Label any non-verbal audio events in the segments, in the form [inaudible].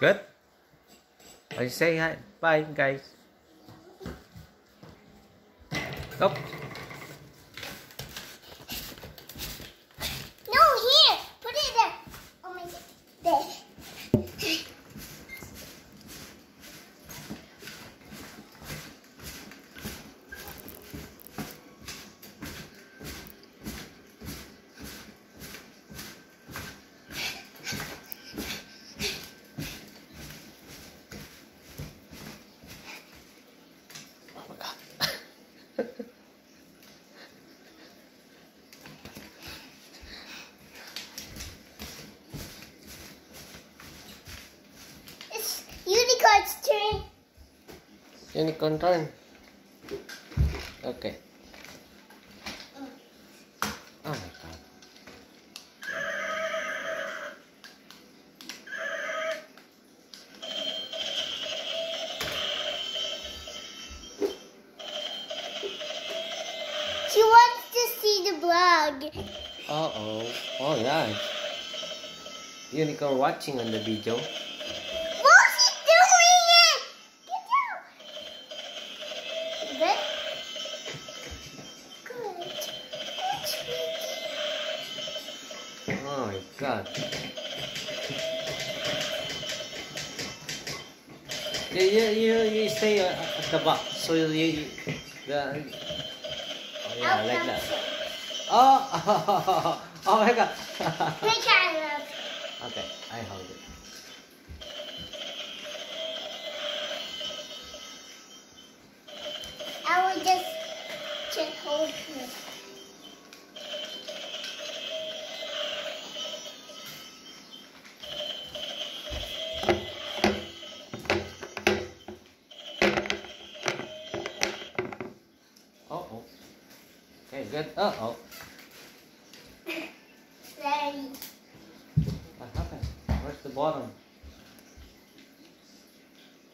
Good? I say hi. Bye, guys. Nope. It's unicorn's turn. Unicorn turn. Okay. Oh my god. See the blog. Uh oh. Oh yeah. Unicorn watching on the video. What's she doing it? Get down. Good? Good. Oh my god. You, you, you, you stay at the back. So you, you the, oh yeah, like that. Sit. Oh, [laughs] oh my god. Make I love. okay, I hold it. I will just just hold. Oh, oh. Okay, good. Uh oh. Ready. What happened? Where's the bottom?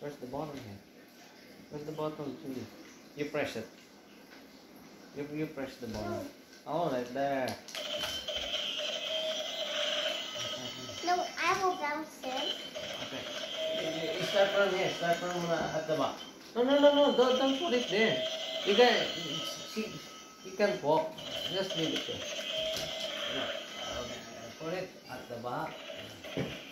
Where's the bottom here? Where's the bottom, Julie? You press it. You, you press the bottom. Oh, right there. No, I will bounce it. Okay. Start from here. Start from uh, at the back. No, no, no, no. Don't, don't put it there. You can. She, you can walk. Just leave it there. No. Okay. Put it at the back.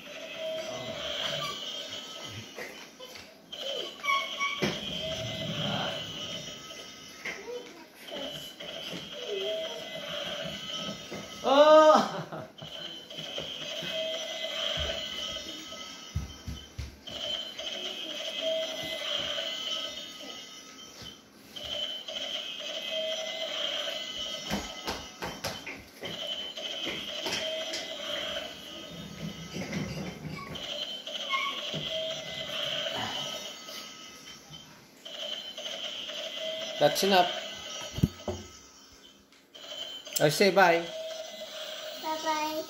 That's enough. I say bye. Bye-bye.